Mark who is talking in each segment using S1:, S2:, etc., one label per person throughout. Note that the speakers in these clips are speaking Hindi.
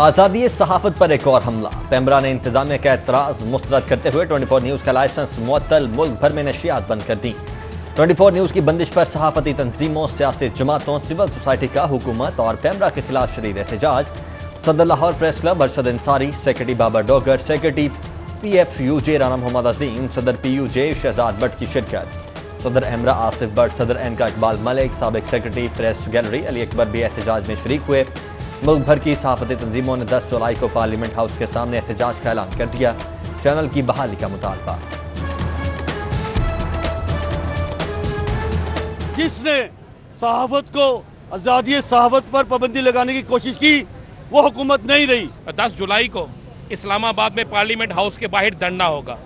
S1: आज़ादी सहाफत पर एक और हमला। पैमरा ने इंतजामिया का एतराज़ मुस्तरद करते हुए 24 न्यूज़ का लाइसेंस मुअत्तल मुल्क भर में नशियात बंद कर दी। 24 न्यूज़ की बंदिश पर सहाफती तंजीमों, सियासी जमातों, सिविल सोसाइटी का हुकूमत और पैमरा के खिलाफ शरीर एहतजाज। सदर Lahore press club, Arshad Ansari, secretary Babar Dogar, secretary P F U J Rana Mohammad Azeem, सदर P U J, Shahzad Bhatt की शिरकत। सदर एमरा आसिफ भट्ट, सदर एन का इकबाल मलिक, सबक secretary press gallery Ali Akbar भी एहतजाज में शरीक हुए। मुल्क भर की सहाफती तंजीमों ने दस जुलाई को पार्लियामेंट हाउस के सामने एहतजाज का ऐलान कर दिया। चैनल की बहाली का मुतालबा।
S2: जिसने सहावत को आज़ादी सहावत पर पाबंदी लगाने की कोशिश की वो हुकूमत नहीं रही।
S3: दस जुलाई को इस्लामाबाद में पार्लियामेंट हाउस के बाहर धरना होगा।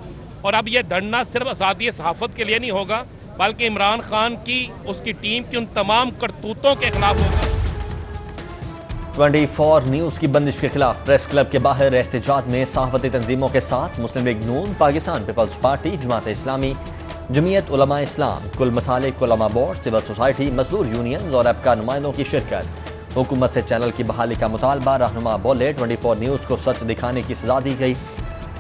S3: और अब यह धरना सिर्फ़ आज़ादी सहाफत के लिए नहीं होगा बल्कि इमरान खान की उसकी टीम की उन तमाम करतूतों के खिलाफ होगा।
S1: 24 न्यूज़ की बंदिश के खिलाफ प्रेस क्लब के बाहर एहतजाज में सहाफती तंजीमों के साथ मुस्लिम league Noon, Pakistan peoples party, Jamaat Islami, Jamiat Ulema Islam, कुल मसाले उलमा बोर्ड, सिविल सोसाइटी, मजदूर यूनियन और अबका नुमाइंदों की शिरकत। हुकूमत से चैनल की बहाली का मुतालबा रहनुमा बोले 24 न्यूज़ को सच दिखाने की सजा दी गई।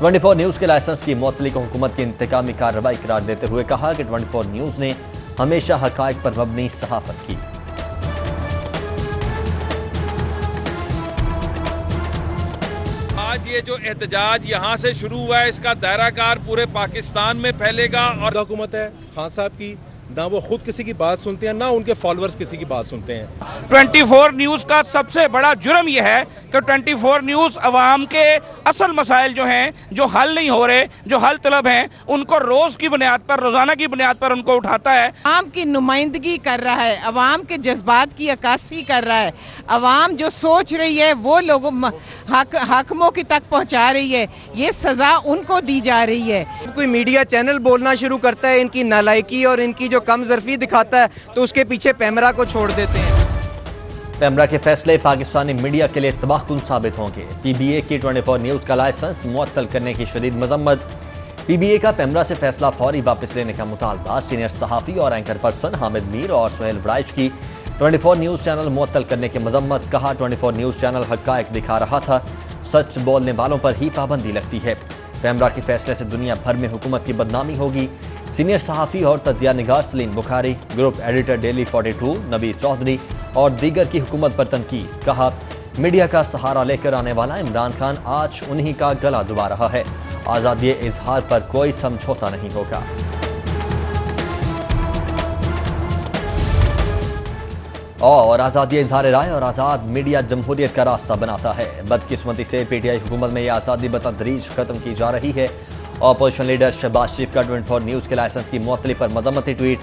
S1: 24 न्यूज़ के लाइसेंस की मुतली को हुकूमत की इंतकामी कार्रवाई करार देते हुए कहा कि 24 न्यूज़ ने हमेशा हकायक पर मबनी सहाफत की।
S4: आज ये जो एहतजाज यहाँ से शुरू हुआ है इसका दायरा कार पूरे पाकिस्तान में फैलेगा और
S5: हुकूमत है खान साहब की। ना वो खुद किसी की बात सुनते हैं ना उनके फॉलोअर्स किसी की बात सुनते हैं।
S6: 24 न्यूज़ का सबसे बड़ा जुर्म यह है कि 24 न्यूज़ अवाम के असल मसाइल जो हैं जो हल नहीं हो रहे जो हल तलब हैं उनको रोज़ की बुनियाद पर रोज़ाना की बुनियाद पर उनको उठाता है।
S7: आवाम की नुमाइंदगी कर रहा है अवाम के जज्बात की अक्सी कर रहा है। अवाम जो सोच रही है वो लोगों हक हकमों की तक पहुँचा रही है। ये सज़ा उनको दी जा रही है।
S8: कोई मीडिया चैनल बोलना शुरू करता है इनकी नालायकी और इनकी जो कम जरफी दिखाता है तो उसके पीछे पैमरा को छोड़ देते हैं।
S1: पैमरा के फैसले पाकिस्तानी मीडिया के लिए तबाहकुन साबित होंगे। पीबीए की 24 न्यूज़ का लाइसेंस मुअत्तल करने की शदीद मजम्मत। पीबीए का पैमरा से फैसला फौरी वापस लेने का मुतालबा। सीनियर सहाफ़ी और एंकर पर्सन हामिद मीर और सुहेल ब्राइज की 24 न्यूज़ चैनल मुअत्तल करने की मजम्मत कहा 24 न्यूज़ चैनल हक दिखा रहा था, सच बोलने वालों पर ही पाबंदी लगती है। पैमरा के फैसले से दुनिया भर में हुकूमत की बदनामी होगी। सीनियर सहाफ़ी और तजिया निगार Saleem Bukhari, group editor daily 42 Nabi Chaudhry और दीगर की हुकूमत पर तनकीद कहा, मीडिया का सहारा लेकर आने वाला इमरान खान आज उन्हीं का गला दुबा रहा है। आज़ादी इजहार पर कोई समझौता नहीं होगा। और आज़ादी इजहार राय और आज़ाद मीडिया जमहूरियत का रास्ता बनाता है। बदकिस्मती से पीटीआई हुकूमत में यह आज़ादी बतदरीज खत्म की जा रही है। अपोजिशन लीडर शहबाज शरीफ का ट्वेंटी फोर न्यूज़ के लाइसेंस की मुतली पर मजम्मती ट्वीट,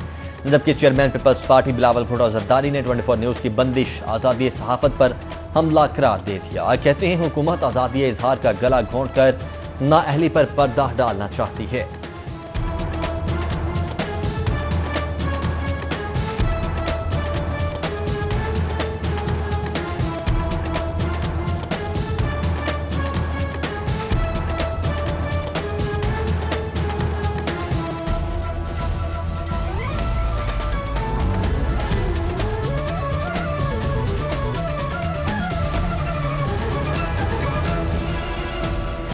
S1: जबकि chairman peoples party Bilawal Bhutto Zardari ने ट्वेंटी फोर न्यूज़ की बंदिश आज़ादी सहाफत पर हमला करार दे दिया। कहते हैं, हुकूमत आज़ादी इजहार का गला घोंट कर नाअहली पर पर्दा डालना चाहती है।